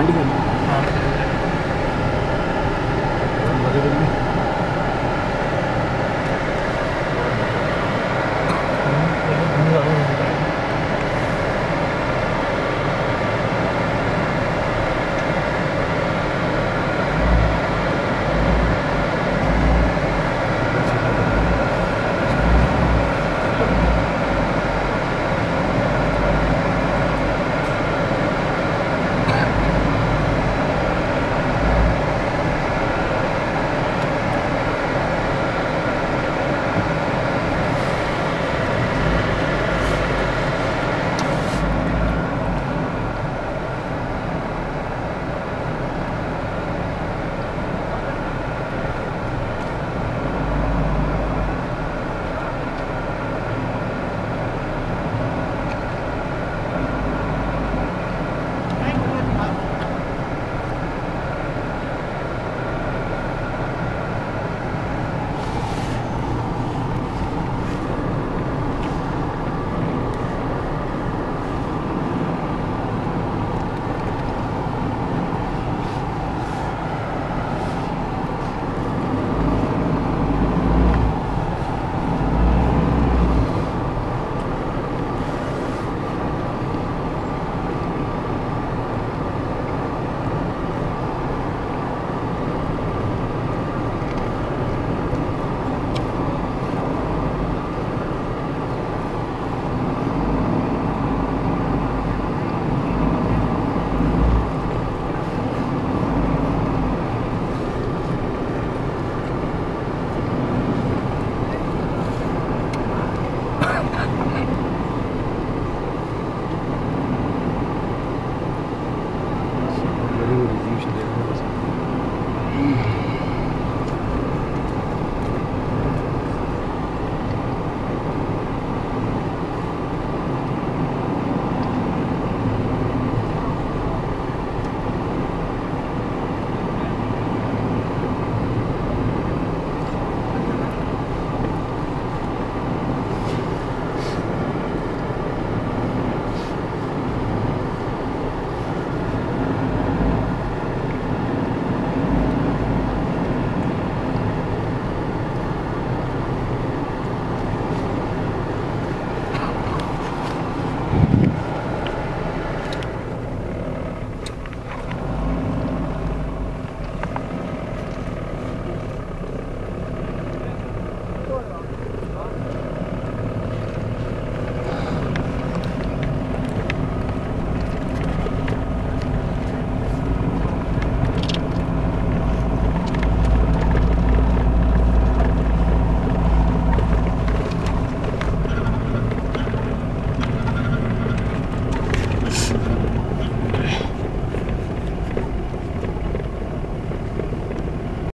வண்டி Bizim şey için.